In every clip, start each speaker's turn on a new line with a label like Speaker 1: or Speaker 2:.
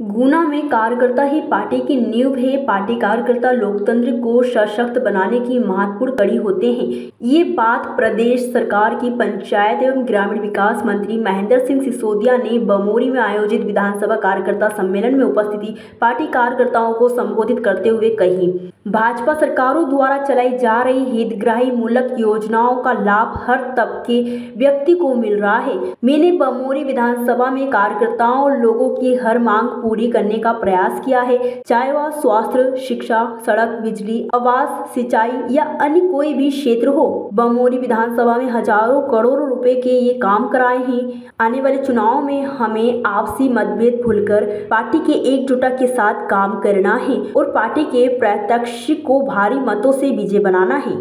Speaker 1: गुना में कार्यकर्ता ही पार्टी की नींव है। पार्टी कार्यकर्ता लोकतंत्र को सशक्त बनाने की महत्वपूर्ण कड़ी होते हैं। ये बात प्रदेश सरकार की पंचायत एवं ग्रामीण विकास मंत्री महेंद्र सिंह सिसोदिया ने बमोरी में आयोजित विधानसभा कार्यकर्ता सम्मेलन में उपस्थिति पार्टी कार्यकर्ताओं को संबोधित करते हुए कही। भाजपा सरकारों द्वारा चलाई जा रही हितग्राही मूलक योजनाओं का लाभ हर तबके व्यक्ति को मिल रहा है। मैंने बमोरी विधानसभा में कार्यकर्ताओं, लोगों की हर मांग पूरी करने का प्रयास किया है। चाहे वह स्वास्थ्य, शिक्षा, सड़क, बिजली, आवास, सिंचाई या अन्य कोई भी क्षेत्र हो, बमोरी विधानसभा में हज़ारों करोड़ों रुपए के ये काम कराए हैं। आने वाले चुनाव में हमें आपसी मतभेद भूलकर पार्टी के एकजुटा के साथ काम करना है और पार्टी के प्रत्यक्ष को भारी मतों से विजय बनाना है।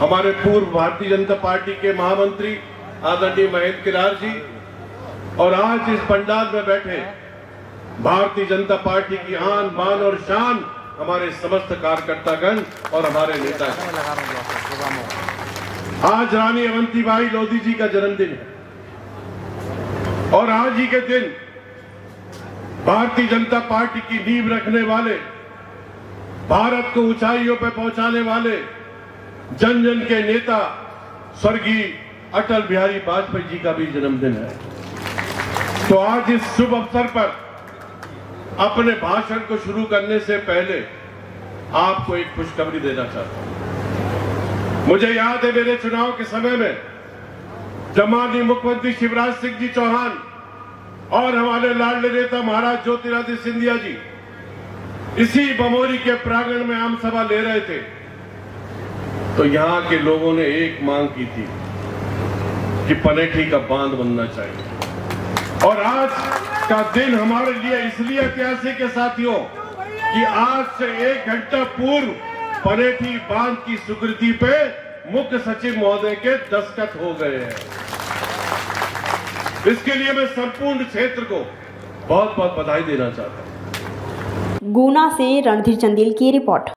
Speaker 2: हमारे पूर्व भारतीय जनता पार्टी के महामंत्री आदरणीय महेंद्र किरार जी और आज इस पंडाल में बैठे भारतीय जनता पार्टी की आन मान और शान हमारे समस्त कार्यकर्तागण और हमारे नेता आज रानी अवंतीबाई लोधी जी का जन्मदिन है। और आज ही के दिन भारतीय जनता पार्टी की नींव रखने वाले, भारत को ऊंचाइयों पर पहुँचाने वाले जन जन के नेता स्वर्गीय अटल बिहारी वाजपेयी जी का भी जन्मदिन है। तो आज इस शुभ अवसर पर अपने भाषण को शुरू करने से पहले आपको एक खुशखबरी देना चाहता हूँ। मुझे याद है मेरे चुनाव के समय में जब माननीय मुख्यमंत्री शिवराज सिंह जी चौहान और हमारे लाडले नेता महाराज ज्योतिरादित्य सिंधिया जी इसी बमोरी के प्रांगण में आम सभा ले रहे थे तो यहाँ के लोगों ने एक मांग की थी कि पनेठी का बाँध बनना चाहिए। और आज का दिन हमारे लिए इसलिए ऐतिहासिक है साथियों कि आज से एक घंटा पूर्व पनेठी बाँध की स्वीकृति पे मुख्य सचिव महोदय के दस्तखत हो गए हैं। इसके लिए मैं संपूर्ण क्षेत्र को बहुत बहुत बधाई देना चाहता हूँ।
Speaker 1: गुना से रणधीर चंदेल की रिपोर्ट।